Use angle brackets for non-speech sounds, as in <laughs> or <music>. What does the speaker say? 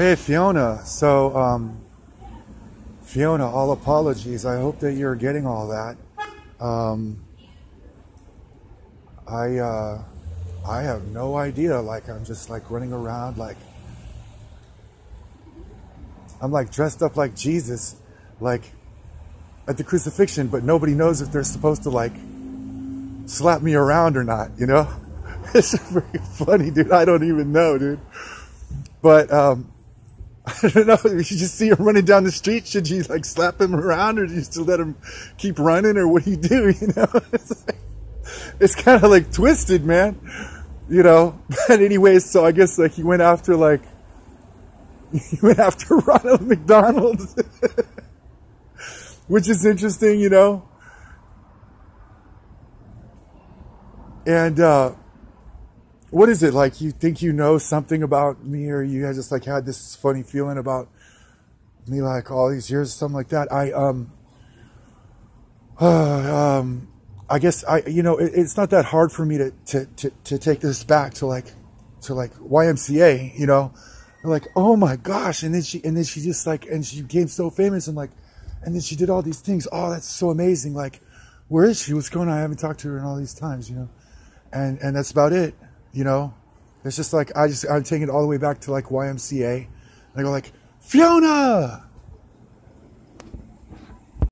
Hey Fiona, so um, Fiona, all apologies. I hope that you're getting all that. Um, I uh, I have no idea. Like I'm just like running around like I'm like dressed up like Jesus, like at the crucifixion, but nobody knows if they're supposed to like slap me around or not. You know, <laughs> it's very funny, dude. I don't even know, dude. But um, <laughs> I don't know. You just see him running down the street. Should you like slap him around, or you still let him keep running, or what do you do? <laughs> You know, it's, like, it's kind of like twisted, man. You know. <laughs> But anyways, so I guess like he went after like he went after Ronald McDonald, which is interesting, you know. And uh, what is it like? You think you know something about me, or you just like had this funny feeling about me, like all these years, something like that. I um, uh, <sighs> um, I guess I, you know, it, it's not that hard for me to, to to to take this back to like to like YMCA, you know. like, oh my gosh, and then she and then she just like and she became so famous and like, and then she did all these things. Oh, that's so amazing! Like, where is she? What's going on? I haven't talked to her in all these times, you know. And and that's about it. You know, it's just like I just I'm taking it all the way back to like YMCA. And I go like Fiona,